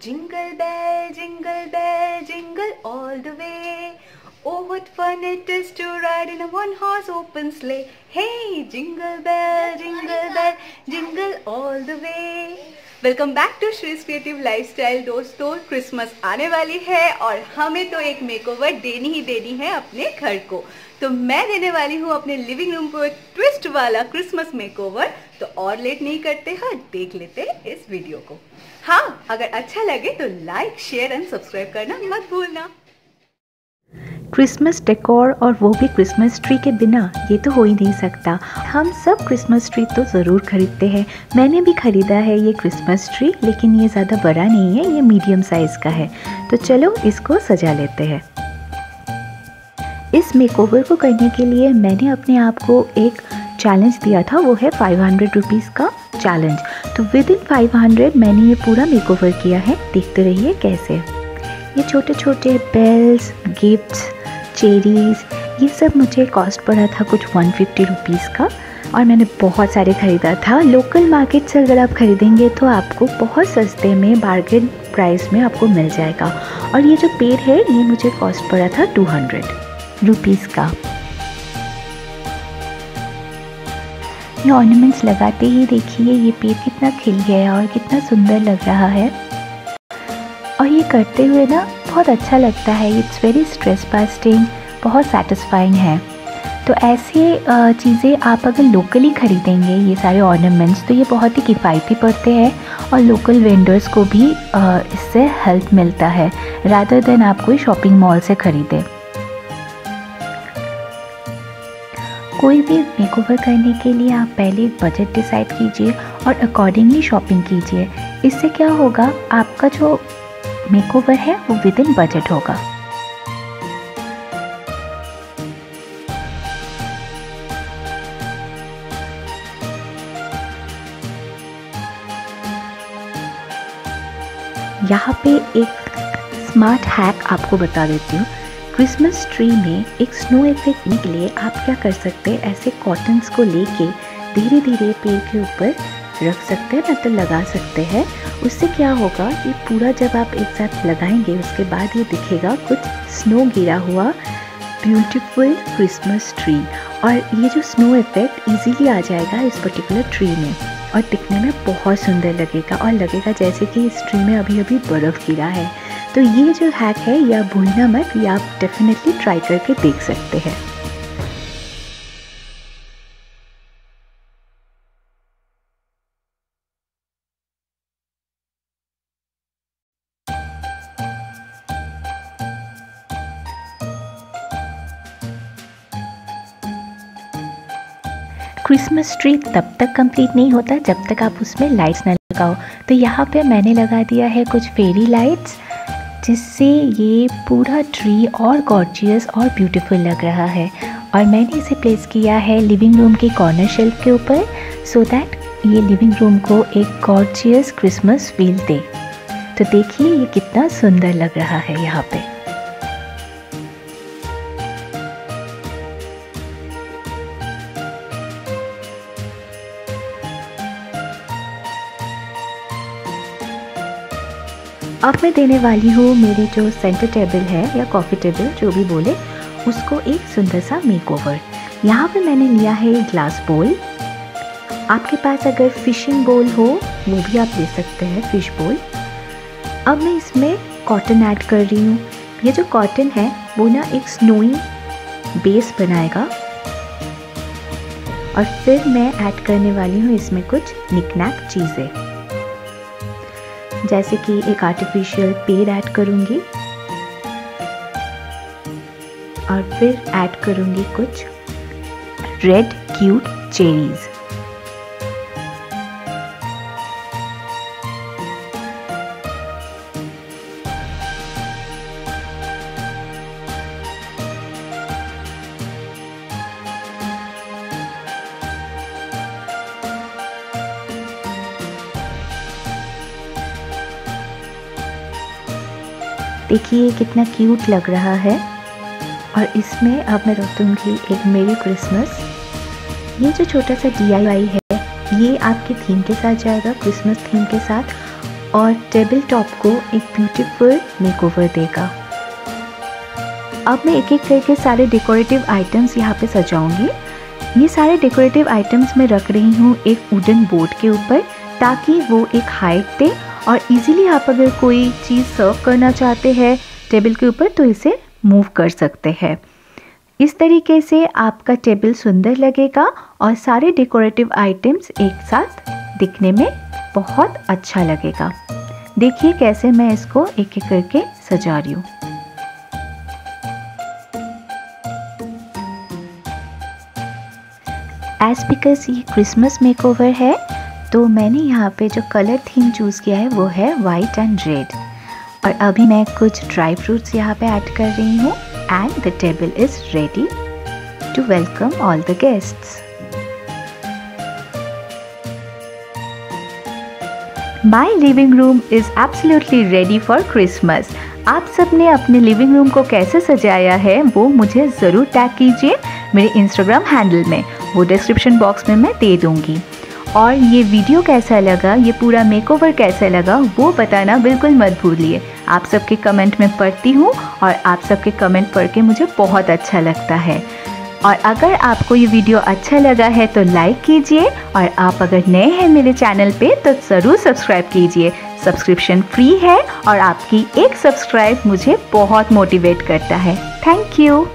Jingle bell, jingle bell, jingle all the way. Oh, what fun it is to ride in a one horse open sleigh. Hey, jingle bell, jingle bell, jingle all the way. Welcome back to Shree's creative lifestyle दोस्तों Christmas आने वाली है और हमें तो एक makeover देनी ही देनी है अपने घर को तो मैं देने वाली हूँ अपने लिविंग रूम को एक ट्विस्ट वाला क्रिसमस मेकओवर तो और लेट नहीं करते, हैं, देख लेते इस वीडियो को। हाँ अगर अच्छा लगे तो लाइक शेयर एंड सब्सक्राइब करना मत भूलना। क्रिसमस डेकोर और वो भी क्रिसमस ट्री के बिना, ये तो हो ही नहीं सकता। हम सब क्रिसमस ट्री तो ज़रूर खरीदते हैं। मैंने भी ख़रीदा है ये क्रिसमस ट्री लेकिन ये ज़्यादा बड़ा नहीं है, ये मीडियम साइज़ का है। तो चलो इसको सजा लेते हैं। इस मेकओवर को करने के लिए मैंने अपने आप को एक चैलेंज दिया था, वो है फाइव हंड्रेड रुपीज़ का चैलेंज तो विद इन फाइव हंड्रेड मैंने ये पूरा मेकओवर किया है, देखते रहिए कैसे. ये छोटे छोटे बेल्स गिफ्ट्स चेरीज़ ये सब मुझे कॉस्ट पड़ा था कुछ वन फिफ्टी रुपीज़ का और मैंने बहुत सारे ख़रीदा था. लोकल मार्केट से अगर आप ख़रीदेंगे तो आपको बहुत सस्ते में बार्गेन प्राइस में आपको मिल जाएगा. और ये जो पेड़ है, ये मुझे कॉस्ट पड़ा था टू हंड्रेड रुपीज़ का ये ऑर्नामेंट्स लगाते ही देखिए, ये पेड़ कितना खिल गया है और कितना सुंदर लग रहा है। और ये करते हुए ना, बहुत अच्छा लगता है। इट्स वेरी स्ट्रेस बास्टिंग बहुत सेटिस्फाइंग है। तो ऐसे चीज़ें आप अगर लोकली ख़रीदेंगे, ये सारे ऑर्नामेंट्स तो ये बहुत ही किफ़ायती पड़ते हैं और लोकल वेंडर्स को भी इससे हेल्प मिलता है रादर देन आप कोई शॉपिंग मॉल से ख़रीदें। कोई भी मेकओवर करने के लिए आप पहले बजट डिसाइड कीजिए और अकॉर्डिंगली शॉपिंग कीजिए। इससे क्या होगा? आपका जो मेकओवर है, वो विद इन बजट होगा। यहाँ पे एक स्मार्ट हैक आपको बता देती हूँ। क्रिसमस ट्री में एक स्नो इफ़ेक्ट के लिए आप क्या कर सकते हैं? ऐसे कॉटन्स को लेके धीरे धीरे पेड़ के ऊपर रख सकते हैं तो लगा सकते हैं। उससे क्या होगा कि पूरा जब आप एक साथ लगाएँगे, उसके बाद ये दिखेगा कुछ स्नो गिरा हुआ ब्यूटीफुल क्रिसमस ट्री और ये जो स्नो इफ़ेक्ट इजीली आ जाएगा इस पर्टिकुलर ट्री में। और दिखने में बहुत सुंदर लगेगा और लगेगा जैसे कि इस ट्री में अभी अभी बर्फ़ गिरा है। तो ये जो हैक है, या भूलना मत, ये आप डेफिनेटली ट्राई करके देख सकते हैं। क्रिसमस ट्री तब तक कंप्लीट नहीं होता जब तक आप उसमें लाइट्स ना लगाओ। तो यहाँ पे मैंने लगा दिया है कुछ फेरी लाइट्स जिससे ये पूरा ट्री और गॉर्जियस और ब्यूटीफुल लग रहा है। और मैंने इसे प्लेस किया है लिविंग रूम के कॉर्नर शेल्फ के ऊपर सो दैट ये लिविंग रूम को एक गॉर्जियस क्रिसमस फील दे। तो देखिए ये कितना सुंदर लग रहा है यहाँ पे। अब मैं देने वाली हूँ मेरे जो सेंटर टेबल है या कॉफ़ी टेबल जो भी बोले, उसको एक सुंदर सा मेक ओवर यहाँ पर मैंने लिया है एक ग्लास बोल आपके पास अगर फिशिंग बोल हो, वो भी आप ले सकते हैं फ़िश बोल अब मैं इसमें कॉटन ऐड कर रही हूँ। ये जो कॉटन है, वो ना एक स्नोई बेस बनाएगा। और फिर मैं ऐड करने वाली हूँ इसमें कुछ निकनैक चीज़ें। जैसे कि एक आर्टिफिशियल पेड़ ऐड करूँगी। और फिर ऐड करूँगी कुछ रेड क्यूट चेरीज़ देखिए कितना क्यूट लग रहा है। और इसमें अब मैं रख दूँगी एक मेरी क्रिसमस ये जो छोटा सा डी है, ये आपके थीम के साथ जाएगा क्रिसमस थीम के साथ, और टेबल टॉप को एक ब्यूटीफुल मेकओवर देगा। अब मैं एक एक करके सारे डेकोरेटिव आइटम्स यहाँ पे सजाऊँगी। ये सारे डेकोरेटिव आइटम्स मैं रख रही हूँ एक वुडन बोर्ड के ऊपर, ताकि वो एक हाइट दे और इजीली आप अगर कोई चीज़ सर्व करना चाहते हैं टेबल के ऊपर तो इसे मूव कर सकते हैं। इस तरीके से आपका टेबल सुंदर लगेगा और सारे डेकोरेटिव आइटम्स एक साथ दिखने में बहुत अच्छा लगेगा। देखिए कैसे मैं इसको एक एक करके सजा रही हूँ। एज बिकॉज़ ये क्रिसमस मेकओवर है तो मैंने यहाँ पे जो कलर थीम चूज़ किया है, वो है वाइट एंड रेड और अभी मैं कुछ ड्राई फ्रूट्स यहाँ पे ऐड कर रही हूँ and the table is ready to welcome all the guests my living room is absolutely ready for Christmas आप सबने अपने लिविंग रूम को कैसे सजाया है, वो मुझे ज़रूर टैग कीजिए मेरे इंस्टाग्राम हैंडल में. वो डिस्क्रिप्शन बॉक्स में मैं दे दूँगी. और ये वीडियो कैसा लगा, ये पूरा मेकओवर कैसा लगा, वो बताना बिल्कुल मत भूलिए। आप सबके कमेंट में पढ़ती हूँ और आप सबके कमेंट पढ़ के मुझे बहुत अच्छा लगता है। और अगर आपको ये वीडियो अच्छा लगा है तो लाइक कीजिए और आप अगर नए हैं मेरे चैनल पे तो ज़रूर सब्सक्राइब कीजिए। सब्सक्रिप्शन फ्री है और आपकी एक सब्सक्राइब मुझे बहुत मोटिवेट करता है। Thank you